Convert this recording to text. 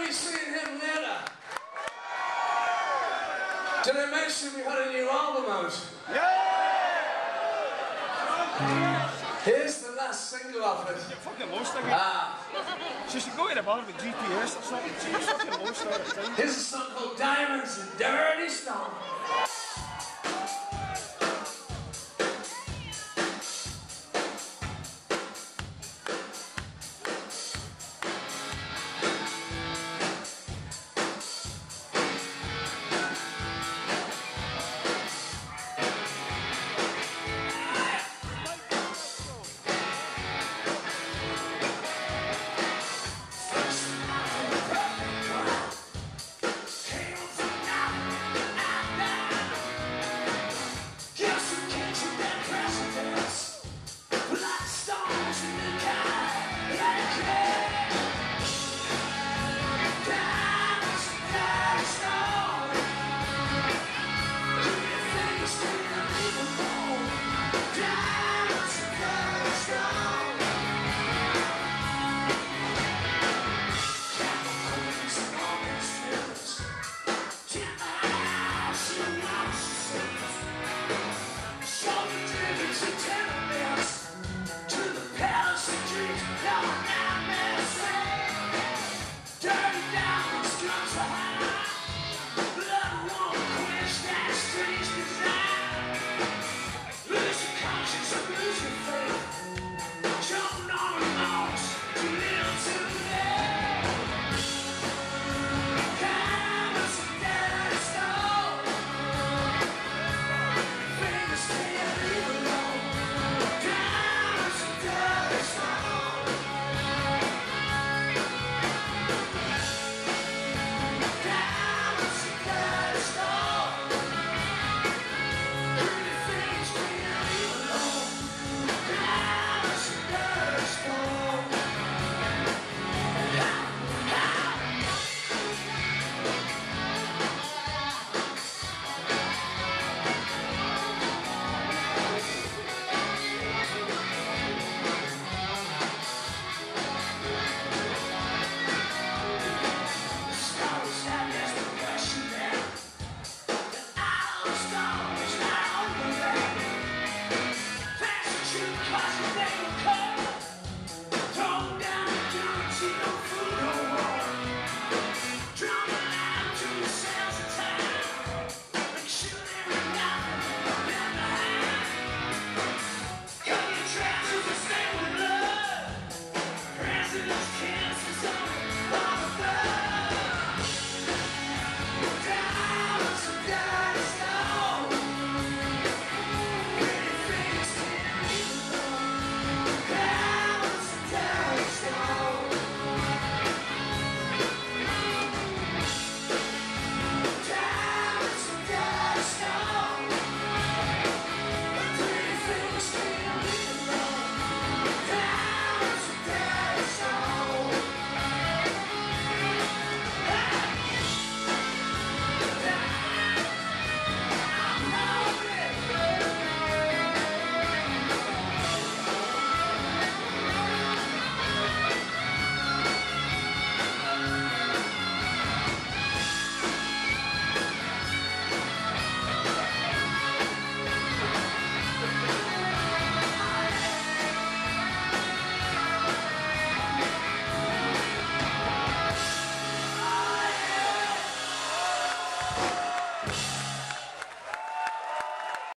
Uh, to be seeing him later. Did I mention we had a new album out? Yeah. Here's the last single of it. You're fucking lost again. Ah, She should go to the bar with GPS or something. She's you're fucking lost all the time. here's a song called Diamonds and Dirty Stone.